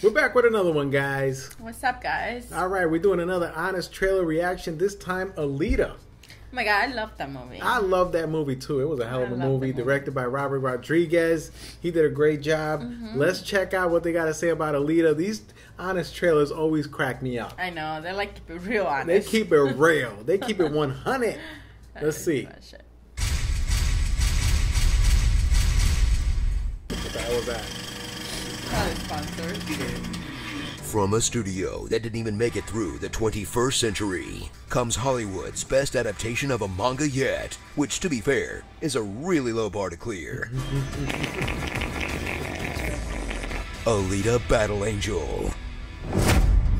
We're back with another one, guys. What's up, guys? All right, we're doing another honest trailer reaction. This time, Alita. Oh my god, I love that movie. I love that movie too. It was a hell of a movie, movie. directed by Robert Rodriguez. He did a great job. Mm-hmm. Let's check out what they got to say about Alita. These honest trailers always crack me up. I know they like to be real honest. They keep it real. They keep it 100. Let's see. What the hell was that? From a studio that didn't even make it through the 21st century comes Hollywood's best adaptation of a manga yet, which, to be fair, is a really low bar to clear. Alita Battle Angel.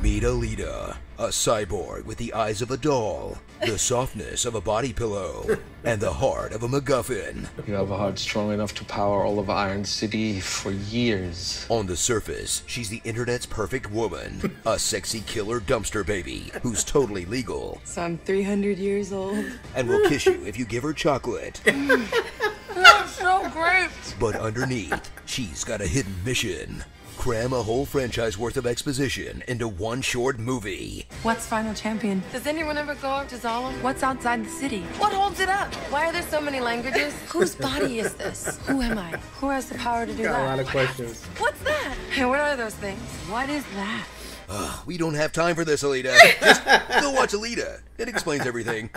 Meet Alita, a cyborg with the eyes of a doll, the softness of a body pillow, and the heart of a MacGuffin. You have a heart strong enough to power all of Iron City for years. On the surface, she's the internet's perfect woman, a sexy killer dumpster baby who's totally legal So I'm 300 years old. and will kiss you if you give her chocolate. That's so great. But underneath, she's got a hidden mission. Cram a whole franchise worth of exposition into one short movie. What's Final Champion? Does anyone ever go up to Zalem? What's outside the city? What holds it up? Why are there so many languages? Whose body is this? Who am I? Who has the power to do Got a lot of questions. What's that? And what are those things? What is that? Ah, we don't have time for this, Alita. Just go watch Alita. It explains everything.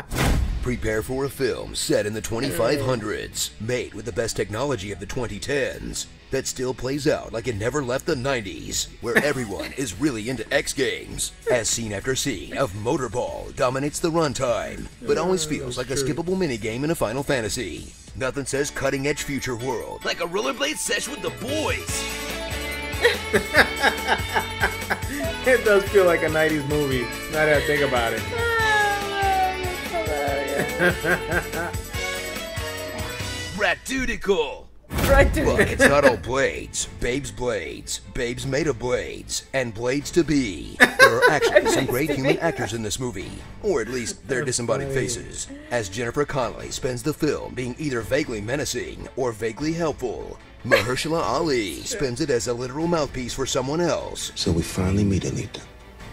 Prepare for a film set in the 2500s, mm. made with the best technology of the 2010s, that still plays out like it never left the 90s, where everyone is really into X Games, as scene after scene of Motorball dominates the runtime, but always feels like a skippable minigame in a Final Fantasy. Nothing says cutting edge future world like a rollerblade session with the boys. It does feel like a 90s movie, now that I think about it. Ratudical! Right to Look, it's not all blades. Babes blades. Babes made of blades. And blades to be. There are actually some great human actors in this movie. Or at least their disembodied faces. As Jennifer Connelly spends the film being either vaguely menacing or vaguely helpful. Mahershala Ali spends it as a literal mouthpiece for someone else. So we finally meet Alita.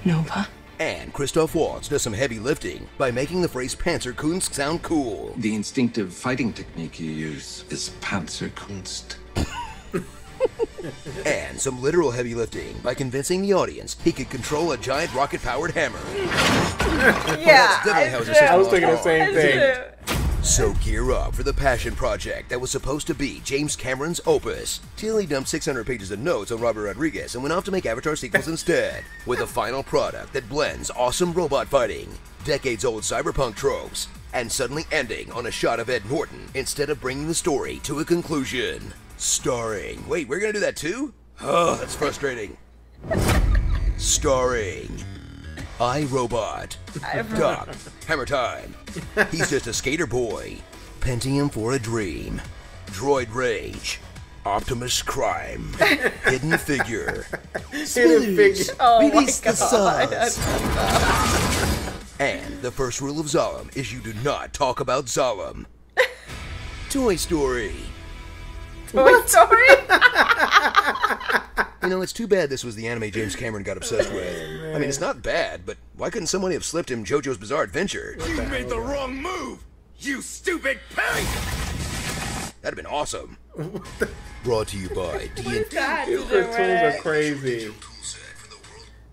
Nova. And Christoph Waltz does some heavy lifting by making the phrase Panzerkunst sound cool. The instinctive fighting technique you use is Panzerkunst. And some literal heavy lifting by convincing the audience he could control a giant rocket powered hammer. yeah. definitely how I assistant I was thinking the same thing. So gear up for the passion project that was supposed to be James Cameron's opus. Till he dumped 600 pages of notes on Robert Rodriguez and went off to make Avatar sequels instead, with a final product that blends awesome robot fighting, decades-old cyberpunk tropes, and suddenly ending on a shot of Ed Norton instead of bringing the story to a conclusion. Starring. Wait, we're gonna do that too? Oh, that's frustrating. Starring. iRobot. Doc. Hammer time. He's just a skater boy. Pentium for a dream. Droid rage. Optimus crime. Hidden figure. Hidden figure. Oh my Release the God. sauce. And the first rule of Zalem is you do not talk about Zalem. Toy Story. Toy Story. You know, it's too bad this was the anime James Cameron got obsessed with. I mean, it's not bad, but why couldn't somebody have slipped him JoJo's Bizarre Adventure? You made the wrong move! You stupid pig! That'd have been awesome. Brought to you by D&D. that? These cartoons are crazy.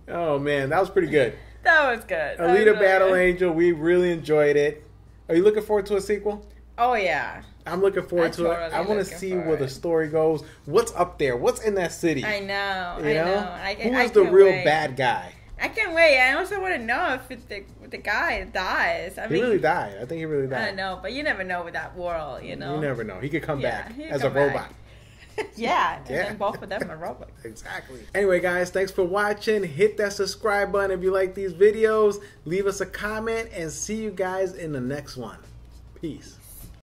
Oh man, that was pretty good. That was good. That was Alita really Battle good. Angel, we really enjoyed it. Are you looking forward to a sequel? Oh yeah. I'm looking forward to it. I want to see where the story goes. What's up there? What's in that city? I know. You I know, know. I, who I the real wait. bad guy? I can't wait. I also want to know if the the guy dies. I He mean, really died. I think he really died. I don't know, but you never know with that world. You know. You never know. He could come Yeah, back could as come a back. robot. yeah. And Yeah. then both of them are robots. Exactly. Anyway, guys, thanks for watching. Hit that subscribe button if you like these videos. Leave us a comment and see you guys in the next one. Peace.